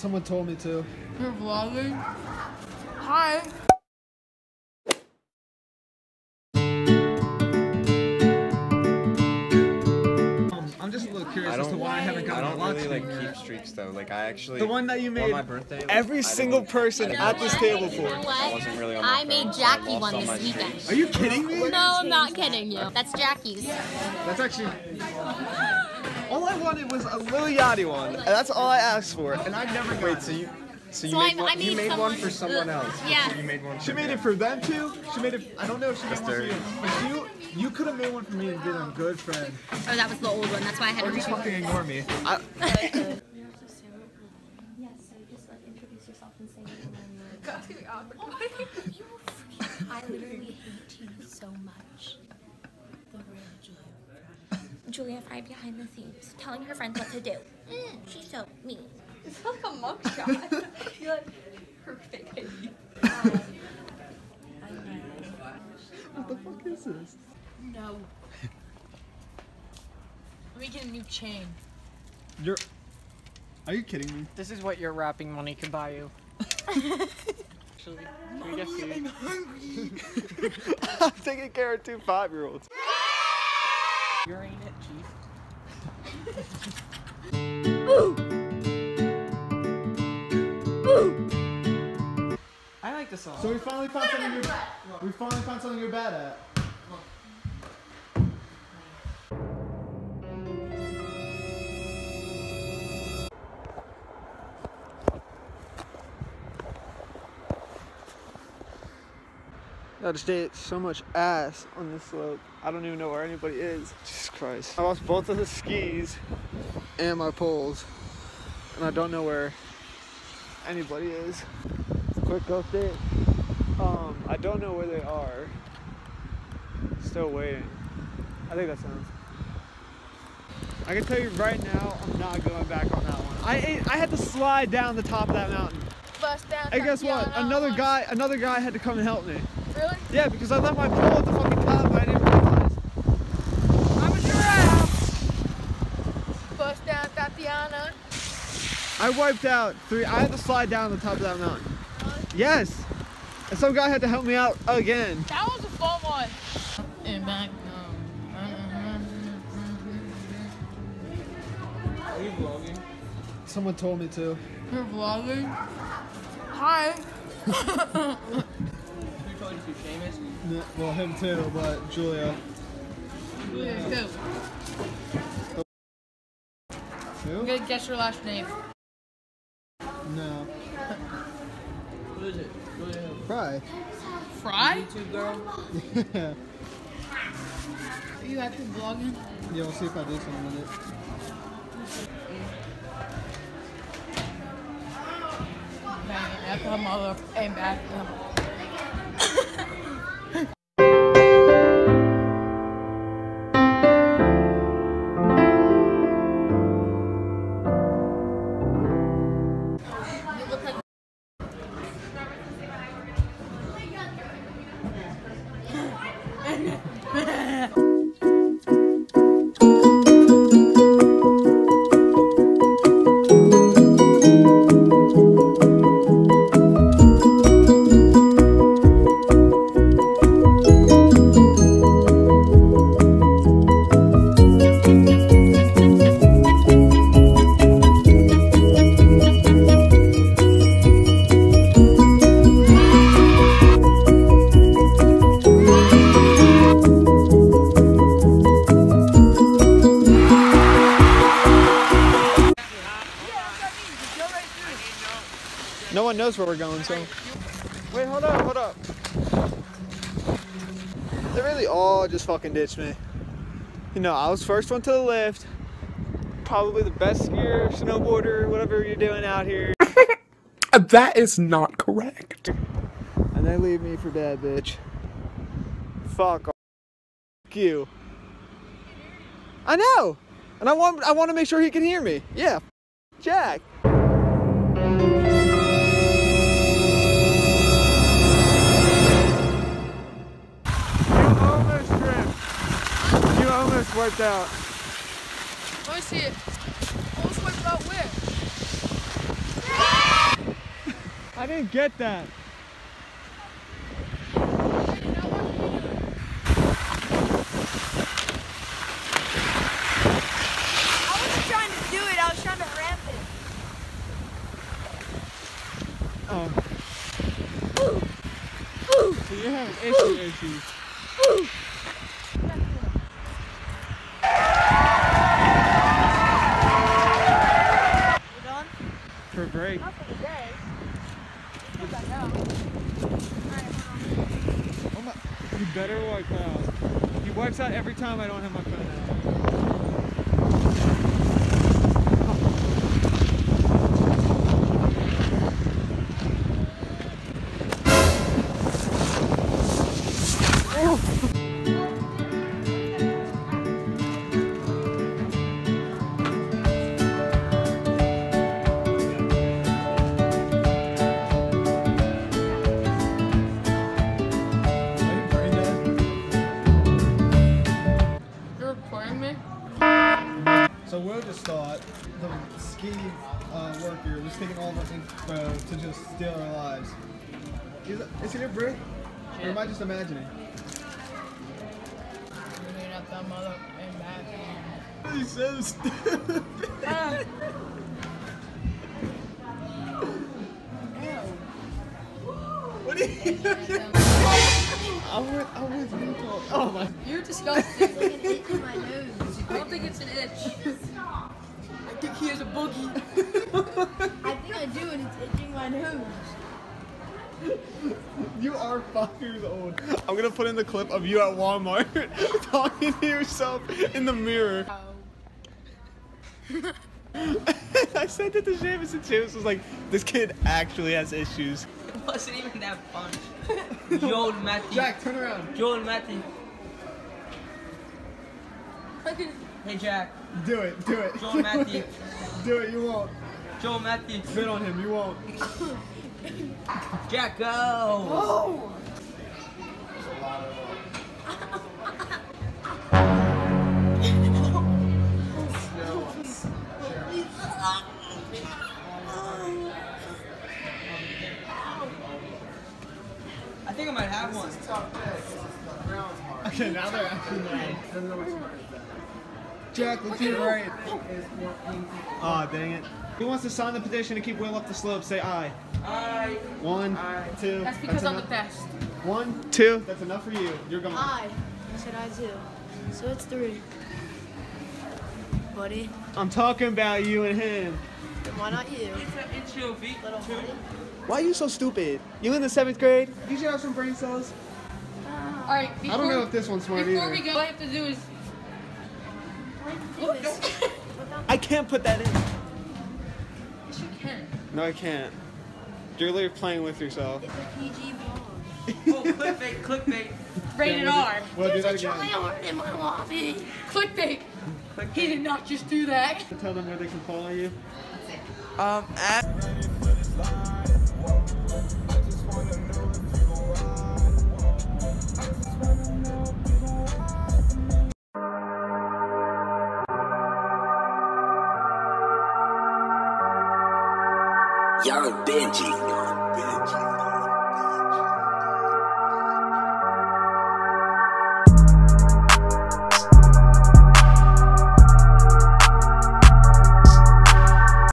Someone told me to. You're vlogging? Hi. Um, I'm just a little curious as to don't, why I haven't I gotten a don't lock really like screen keep streaks though. Like I actually The one that you made on my birthday. like, every single didn't- person at didn't- this table You know for. what? wasn't really on my I made phone, so I Jackie one this my weekend. Are you kidding me? No, I'm not kidding you. That's Jackie's. That's actually. All I wanted was a Lil Yachty one. and That's all I asked for, and I never got Wait, so you, so you So made I- one, I you made made one for someone else. Yeah. You made one. She made me. it for them too. She made it. I don't know if she made That's one for you, but you you could have made one for me and been a good friend. Oh, that was the old one. That's why I had Or to just redo fucking ignore me. I, Yes, so just like introduce yourself and say your name. I literally hate you so much. The real Julia. Julia Frey behind the scenes, telling her friends what to do. Mm, she's so mean. It's like a mugshot. You're like perfect. what the fuck is this? No. Let me get a new chain. You're. Are you kidding me? This is what your rapping money can buy you. Actually, can we get food? I'm taking care of two five-year-olds. You're ain't it, chief. I like the song. So we finally found something you're. We finally found something you're bad at. I just ate so much ass on this slope. I don't even know where anybody is. Jesus Christ. I lost both of the skis and my poles. And I don't know where anybody is. Quick update. Um, I don't know where they are. Still waiting. I think that sounds. I can tell you right now, I'm not going back on that one. I ate, I had to slide down the top of that mountain. Bust down. And guess what? Another guy, another guy had to come and help me. Really? Yeah, because I left my pole at the fucking top and I didn't realize. I'm a giraffe. Bust down, Tatiana. I wiped out three. I had to slide down the top of that mountain. Yes. And some guy had to help me out again. That was a fun one. And back. Are you vlogging? Someone told me to. You're vlogging? Hi. Who told you to, Seamus? Well, him too, but Julia. Yeah, go. Who? I'm gonna guess your last name. No. Who is it? Julia who? Frey. Frey? YouTube girl? yeah. Are you actually vlogging? Yeah, we'll see if I do something with it. Bang, that's her mother. And back. No one knows where we're going, so. Wait, hold up, hold up. They really all just fucking ditched me. You know, I was first one to the lift. Probably the best skier, snowboarder, whatever you're doing out here. Uh, that is not correct. And they leave me for dead, bitch. Fuck off. Fuck you. I know. And I want I want to make sure he can hear me. Yeah. Jack. Wiped out. Let me see it. Almost wiped out where? I didn't get that. I wasn't trying to do it. I was trying to ramp it. Oh. So you're having issue issues. You done? For break. Not for the day. Come back out. Oh my, you better wipe out. He wipes out every time I don't have my phone out. So we'll just thought the ski uh, worker was taking all of our info to just steal our lives. Is, it- is it a brick? Or am I just imagining? Looking at that mother and. He's so stupid. What are you I'm with, I'm with you, Paul. Oh my. You're disgusting. I think it's an itch. I think he has a boogie. I think I do, and it's itching my nose. You are five years old. I'm gonna put in the clip of you at Walmart talking to yourself in the mirror. I said that to James and James was like, this kid actually has issues. It wasn't even that fun. Joel Matthew. Jack, turn around. Joel Matthew. Hey Jack. Do it, do it. Joel Matthew. do it, you won't. Joel Matthew. Spit on him, you won't. Jack, go. I think I might have one. Okay, now they're actually mad. Jack, look to your right. Aw, dang it. Who wants to sign the petition to keep Will up the slope? Say aye. Aye. One, aye. two. That's because I'm the best. One, two. That's enough for you. You're gone. Aye. I said I too. So it's three. Buddy, I'm talking about you and him. why not you? It's a it's feet. Little buddy. Why are you so stupid? You in the seventh grade? You should have some brain cells. Alright, I don't know if this one's smart Before we either. go, all I have to do is. Do this. I can't put that in. Yes, you can. No, I can't. You're literally playing with yourself. It's a PG vlog. Oh, clickbait, clickbait. Rated R. Well, do that again. Tryhard in my lobby. Clickbait. He did not just do that. Tell them where they can follow you. Um, at. Young Benji.